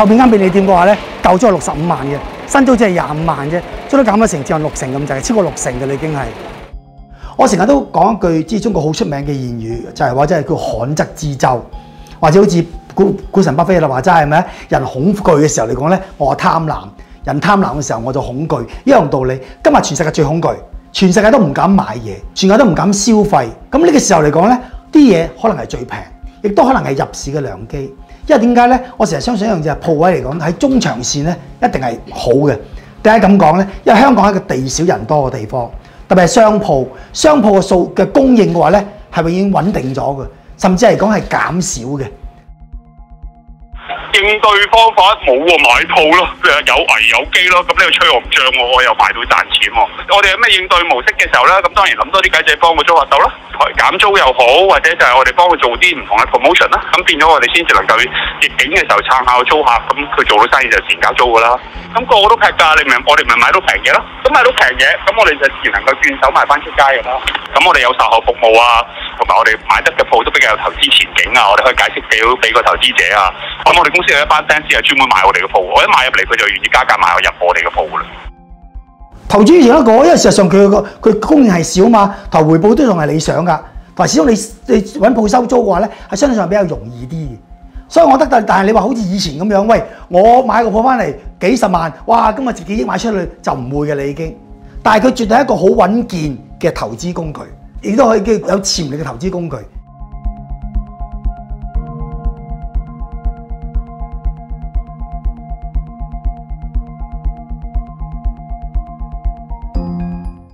後面間便利店嘅話咧，舊咗六十五萬嘅，新租只係廿五萬啫，租都減咗成接近六成咁滯，超過六成嘅啦已經係。我成日都講一句，即係中國好出名嘅言語，就係話真係叫罕則之舟，或者好似股股神巴菲特話齋係咪？人恐懼嘅時候嚟講咧，我貪婪；人貪婪嘅時候我就恐懼，一樣道理。今日全世界最恐懼，全世界都唔敢買嘢，全世界都唔敢消費。咁呢個時候嚟講咧，啲嘢可能係最平，亦都可能係入市嘅良機。因為點解咧？我成日相信一樣嘢，鋪位嚟講喺中長線咧，一定係好嘅。點解咁講咧？因為香港係一個地少人多嘅地方。特別係商鋪，商鋪嘅數嘅供應嘅話咧，係咪已經穩定咗嘅？甚至嚟講係減少嘅。應對方法冇喎，買套咯，有危有機咯，咁呢個吹我唔漲喎，我又賣到賺錢喎。我哋有咩應對模式嘅時候咧，咁當然諗多啲計仔幫個租客手啦，減租又好，或者就係我哋幫佢做啲唔同嘅 promotion 啦，咁變咗我哋先至能夠逆境嘅時候撐下個租客，咁佢做到生意就自然交租噶啦。咁個個都劈價，你咪我哋咪買到平嘢咯。咁買到平嘢，咁我哋就自然能夠轉手賣翻出街噶啦。咁我哋有售後服務啊，同埋我哋買得嘅鋪都比較有投資前景啊，我哋可以解釋俾俾個投資者啊。咁我哋公司有一班 fans 係專門買我哋嘅鋪，我一買入嚟佢就願意加價買我入我哋嘅鋪啦。投資前一個，因為事實上佢個佢供應係少嘛，同回報都仲係理想噶。同埋始終你你揾鋪收租嘅話咧，係相對上比較容易啲嘅。所以我覺得但但係你話好似以前咁樣，喂，我買個鋪翻嚟幾十萬，哇，今日自己億買出去就唔會嘅你已經。但係佢絕對係一個好穩健嘅投資工具，亦都可以叫有潛力嘅投資工具。